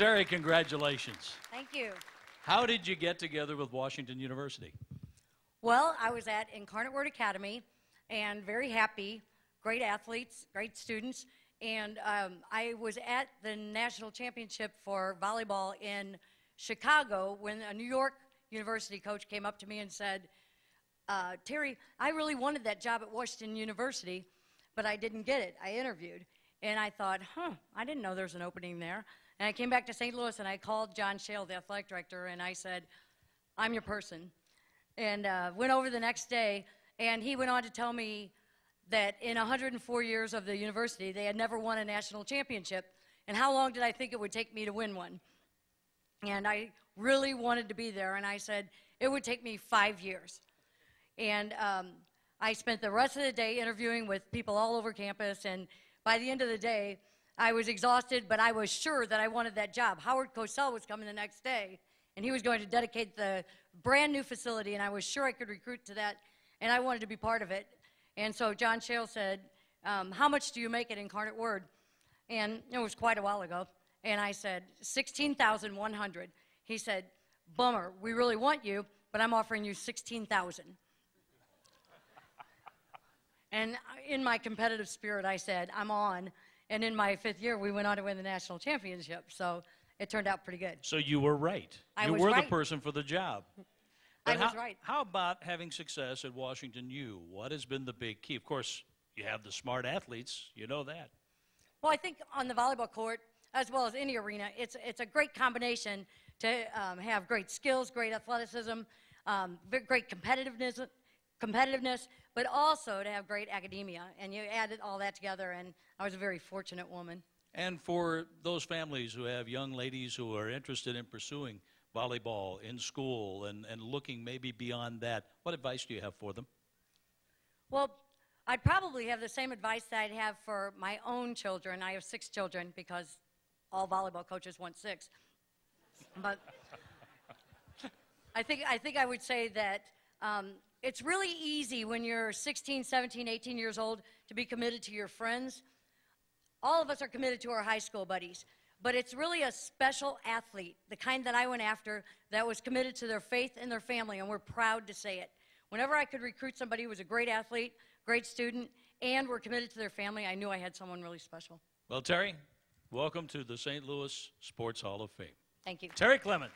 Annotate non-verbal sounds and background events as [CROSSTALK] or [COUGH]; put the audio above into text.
Teri, congratulations. Thank you. How did you get together with Washington University? Well, I was at Incarnate Word Academy and very happy. Great athletes, great students. And um, I was at the national championship for volleyball in Chicago when a New York University coach came up to me and said, uh, Teri, I really wanted that job at Washington University, but I didn't get it. I interviewed. And I thought, huh, I didn't know there was an opening there. And I came back to St. Louis and I called John Schael, the athletic director, and I said, I'm your person. And uh, went over the next day, and he went on to tell me that in 104 years of the university, they had never won a national championship. And how long did I think it would take me to win one? And I really wanted to be there, and I said, it would take me five years. And um, I spent the rest of the day interviewing with people all over campus, and by the end of the day, I was exhausted, but I was sure that I wanted that job. Howard Cosell was coming the next day, and he was going to dedicate the brand new facility, and I was sure I could recruit to that, and I wanted to be part of it. And so John Schael said, um, How much do you make at Incarnate Word? And it was quite a while ago. And I said, 16,100. He said, Bummer, we really want you, but I'm offering you 16,000. and in my competitive spirit, I said, I'm on. And in my fifth year, we went on to win the national championship. So it turned out pretty good. So you were right. I you were right. the person for the job. I was how, right. How about having success at Washington U? What has been the big key? Of course, you have the smart athletes. You know that. Well, I think on the volleyball court, as well as any arena, it's, it's a great combination to um, have great skills, great athleticism, um, great competitiveness, competitiveness, but also to have great academia. And you added all that together, and I was a very fortunate woman. And for those families who have young ladies who are interested in pursuing volleyball in school and, and looking maybe beyond that, what advice do you have for them? Well, I'd probably have the same advice that I'd have for my own children. I have six children because all volleyball coaches want six. But [LAUGHS] I think, I think I would say that um, it's really easy when you're 16, 17, 18 years old to be committed to your friends. All of us are committed to our high school buddies, but it's really a special athlete, the kind that I went after, that was committed to their faith and their family, and we're proud to say it. Whenever I could recruit somebody who was a great athlete, great student, and were committed to their family, I knew I had someone really special. Well, Teri, welcome to the St. Louis Sports Hall of Fame. Thank you. Teri Clemens.